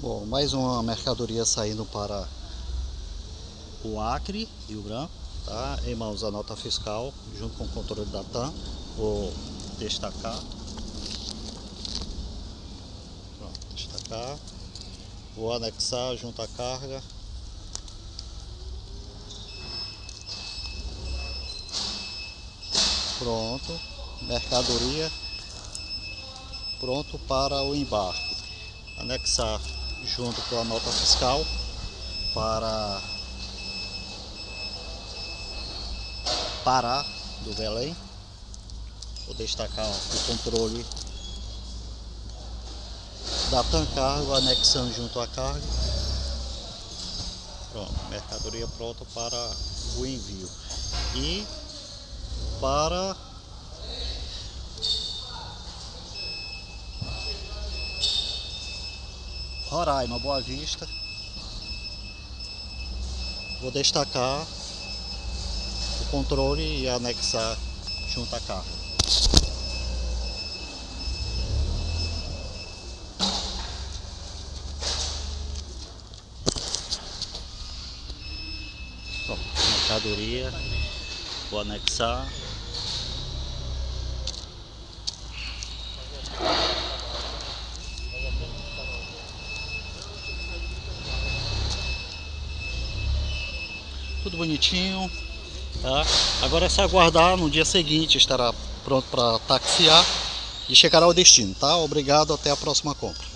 Bom, mais uma mercadoria saindo para o Acre, Rio Branco, tá? Em mãos a nota fiscal, junto com o controle da TAM. Vou destacar. Pronto, destacar. Vou anexar junto à carga. Pronto, mercadoria pronto para o embarque. Anexar junto com a nota fiscal para Pará do Belém. Vou destacar o controle da Tancargo anexando junto à carga. Pronto, mercadoria pronta para o envio. E para Roraima, Boa Vista. Vou destacar o controle e anexar junto à carga. mercadoria, vou anexar tudo bonitinho, tá? Agora é só aguardar, no dia seguinte estará pronto para taxiar e chegará ao destino, tá? Obrigado, até a próxima compra.